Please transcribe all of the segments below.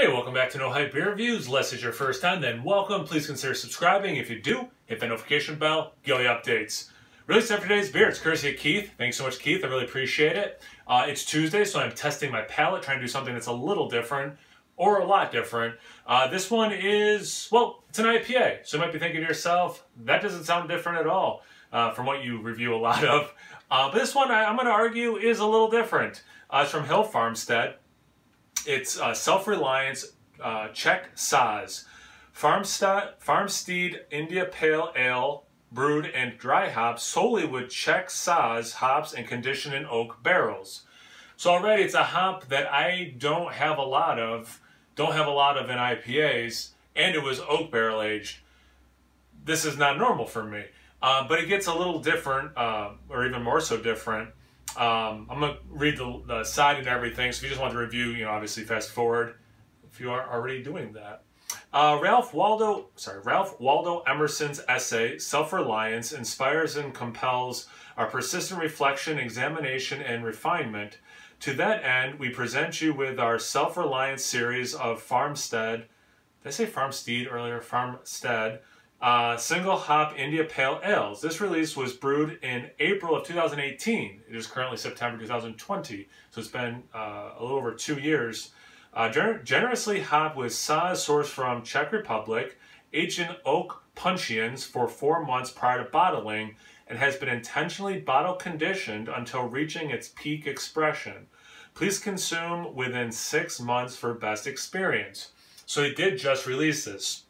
Hey, welcome back to No Hype Beer Reviews. Unless it's your first time, then welcome. Please consider subscribing. If you do, hit the notification bell, get all the updates. Release for today's beer. It's courtesy of Keith. Thanks so much, Keith. I really appreciate it. Uh, it's Tuesday, so I'm testing my palate, trying to do something that's a little different or a lot different. Uh, this one is, well, it's an IPA. So you might be thinking to yourself, that doesn't sound different at all uh, from what you review a lot of. Uh, but this one, I, am going to argue, is a little different. Uh, it's from Hill Farmstead. It's uh, Self-Reliance uh, Czech Saaz. Farmstead, Farmsteed India Pale Ale brewed and dry hops solely with Czech Saaz hops and conditioned in oak barrels. So already it's a hop that I don't have a lot of, don't have a lot of in IPAs, and it was oak barrel aged. This is not normal for me. Uh, but it gets a little different, uh, or even more so different, um, I'm going to read the, the side and everything. So if you just want to review, you know, obviously fast forward if you are already doing that. Uh, Ralph Waldo, sorry, Ralph Waldo Emerson's essay, Self-Reliance, inspires and compels our persistent reflection, examination, and refinement. To that end, we present you with our Self-Reliance series of Farmstead, did I say Farmstead earlier? Farmstead, uh, single hop India Pale Ales. This release was brewed in April of 2018. It is currently September 2020, so it's been uh, a little over two years. Uh, gener generously hopped with Saaz sourced from Czech Republic, aged in oak puncheons for four months prior to bottling, and has been intentionally bottle conditioned until reaching its peak expression. Please consume within six months for best experience. So he did just release this.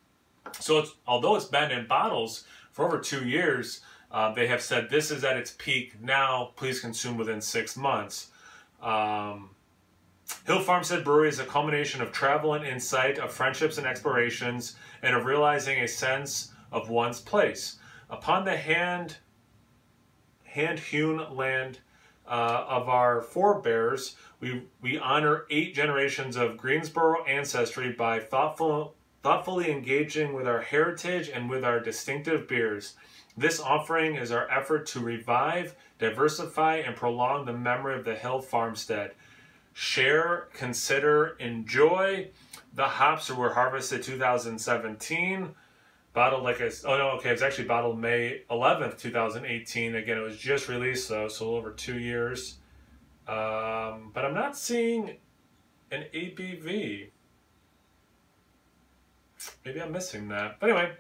So it's, although it's been in bottles for over two years, uh, they have said this is at its peak now. Please consume within six months. Um, Hill Farmstead Brewery is a culmination of travel and insight, of friendships and explorations, and of realizing a sense of one's place. Upon the hand, hand-hewn land uh, of our forebears, we, we honor eight generations of Greensboro ancestry by thoughtful thoughtfully engaging with our heritage and with our distinctive beers. This offering is our effort to revive, diversify, and prolong the memory of the Hill Farmstead. Share, consider, enjoy. The hops were harvested 2017. Bottled like I, oh no, okay, it was actually bottled May 11th, 2018. Again, it was just released though, so over two years. Um, but I'm not seeing an ABV. Maybe I'm missing that. But anyway,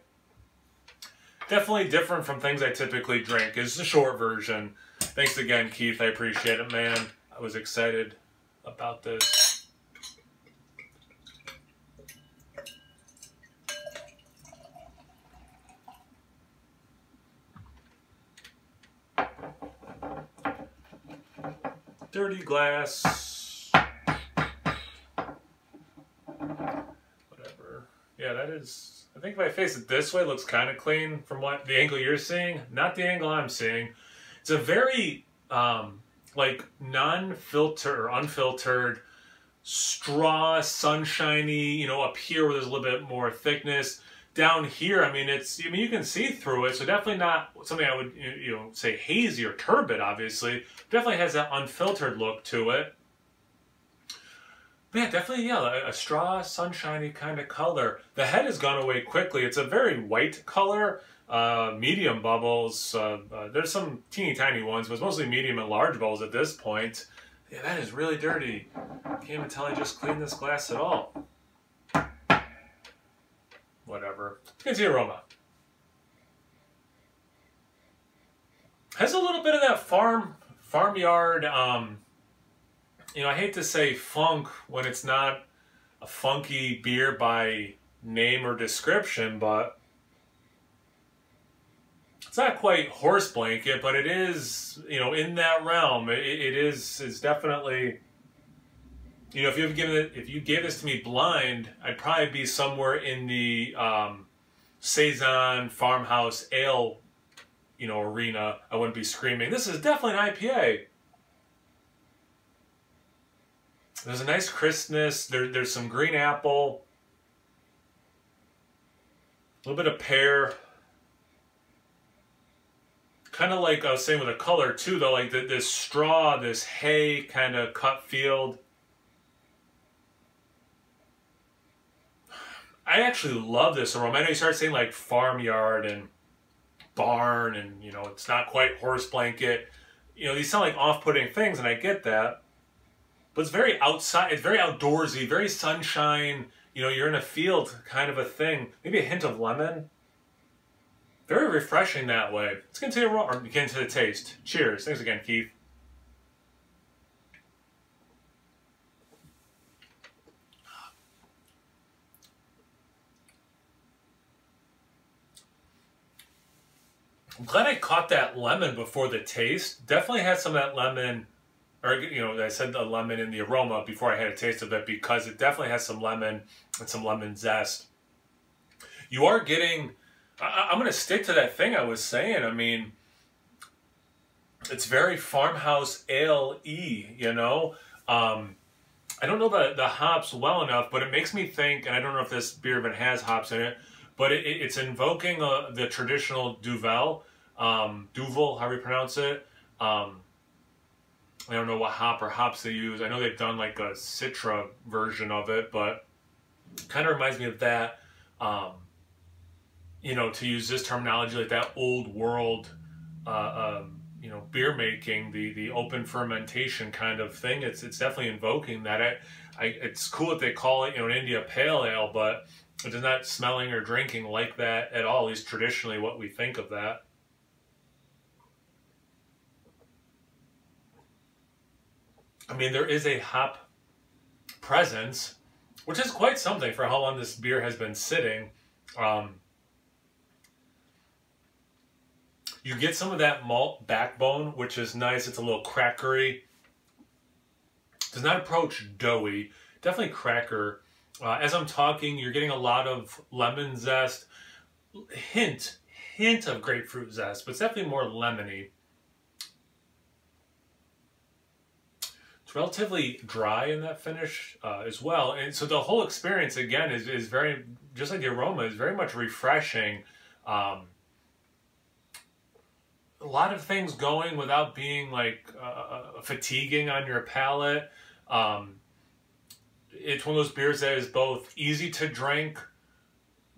definitely different from things I typically drink. is the short version. Thanks again, Keith. I appreciate it, man. I was excited about this. Dirty glass. Yeah, that is. I think if I face it this way, it looks kind of clean from what the angle you're seeing, not the angle I'm seeing. It's a very um, like non-filtered or unfiltered straw, sunshiny. You know, up here where there's a little bit more thickness. Down here, I mean, it's. I mean, you can see through it, so definitely not something I would you know say hazy or turbid. Obviously, definitely has that unfiltered look to it. But yeah, definitely, yeah, a, straw, sunshiny kind of color. The head has gone away quickly. It's a very white color, uh, medium bubbles. Uh, uh, there's some teeny tiny ones, but it's mostly medium and large bubbles at this point. Yeah, that is really dirty. Can't even tell I just cleaned this glass at all. Whatever. Can see aroma. Has a little bit of that farm, farmyard, um, you know, I hate to say funk when it's not a funky beer by name or description, but it's not quite horse blanket, but it is, you know, in that realm. it, it is, definitely, you know, if you have given it, if you gave this to me blind, I'd probably be somewhere in the um, saison farmhouse ale, you know, arena. I wouldn't be screaming. This is definitely an IPA. There's a nice crispness. There, there's some green apple. A little bit of pear. Kind of like I was saying with the color too, though, like the, this straw, this hay kind of cut field. I actually love this aroma. I know you start saying like farmyard and barn and, you know, it's not quite horse blanket. You know, these sound like off-putting things and I get that. But it's very outside, it's very outdoorsy, very sunshine. You know, you're in a field kind of a thing. Maybe a hint of lemon. Very refreshing that way. Let's get the, or get into the taste. Cheers. Thanks again, Keith. I'm glad I caught that lemon before the taste. Definitely had some of that lemon, or you know, I said the lemon in the aroma before I had a taste of it because it definitely has some lemon and some lemon zest. You are getting. I, am going to stick to that thing I was saying. I mean, it's very farmhouse ale e. You know, um, I don't know the the hops well enough, but it makes me think. And I don't know if this beer even has hops in it but it, it's invoking uh, the traditional Duvel, um, Duvel, however you pronounce it. Um, I don't know what hop or hops they use. I know they've done like a Citra version of it, but kind of reminds me of that. Um, you know, to use this terminology, like that old world, uh, um, you know, beer making, the the open fermentation kind of thing. It's it's definitely invoking that. I, I it's cool that they call it, you know, an India Pale Ale, but it is not smelling or drinking like that at all, at least traditionally what we think of that. I mean, there is a hop presence, which is quite something for how long this beer has been sitting. Um, you get some of that malt backbone, which is nice. It's a little crackery. Does not approach doughy. Definitely cracker. Uh, as I'm talking, you're getting a lot of lemon zest, hint, hint of grapefruit zest, but it's definitely more lemony. It's relatively dry in that finish uh, as well. And so the whole experience, again, is, is very, just like the aroma, is very much refreshing. Um, a lot of things going without being like uh, uh fatiguing on your palate. Um, it's one of those beers that is both easy to drink,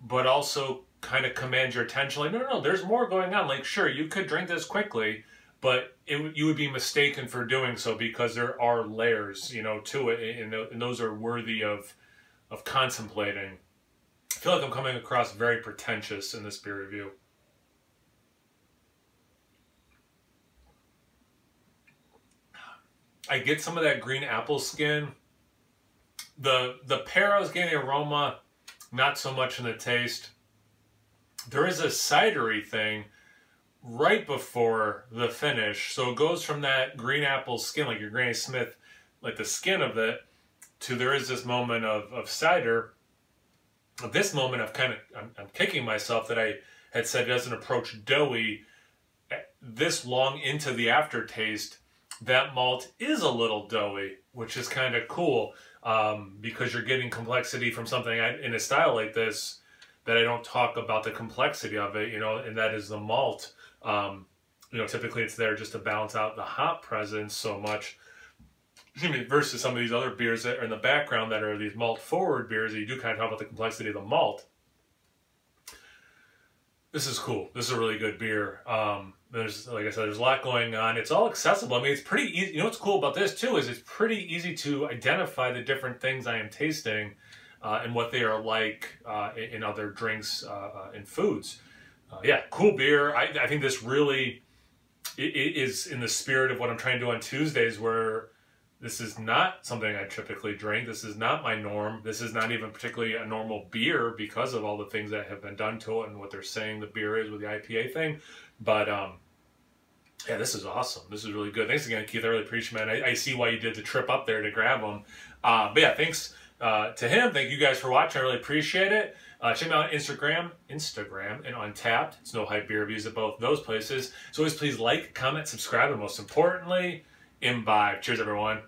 but also kind of command your attention. Like, no, no, no, there's more going on. Like, sure, you could drink this quickly, but it, you would be mistaken for doing so because there are layers, you know, to it, and, and those are worthy of of contemplating. I feel like I'm coming across very pretentious in this beer review. I get some of that green apple skin the the pear is getting the aroma, not so much in the taste. There is a cidery thing right before the finish, so it goes from that green apple skin, like your Granny Smith, like the skin of it, to there is this moment of, of cider. This moment, I've kind of I'm, I'm kicking myself that I had said doesn't approach doughy this long into the aftertaste. That malt is a little doughy, which is kind of cool um, because you're getting complexity from something I, in a style like this that I don't talk about the complexity of it, you know, and that is the malt. Um, you know, typically it's there just to balance out the hop presence so much. versus some of these other beers that are in the background that are these malt forward beers that you do kind of talk about the complexity of the malt. This is cool. This is a really good beer. Um, there's like I said, there's a lot going on. It's all accessible. I mean, it's pretty easy. You know what's cool about this too is it's pretty easy to identify the different things I am tasting uh, and what they are like uh, in, other drinks uh, uh and foods. Uh, yeah, cool beer. I, I think this really is in the spirit of what I'm trying to do on Tuesdays, where this is not something I typically drink. This is not my norm. This is not even particularly a normal beer because of all the things that have been done to it and what they're saying the beer is with the IPA thing. But um, yeah, this is awesome. This is really good. Thanks again, Keith. I really appreciate it, man. I, I see why you did the trip up there to grab them. Uh, but yeah, thanks uh, to him. Thank you guys for watching. I really appreciate it. Uh, check me out on Instagram, Instagram, and Untappd. It's no hype beer reviews at both those places. So always please like, comment, subscribe, and most importantly, imbibe. Cheers, everyone.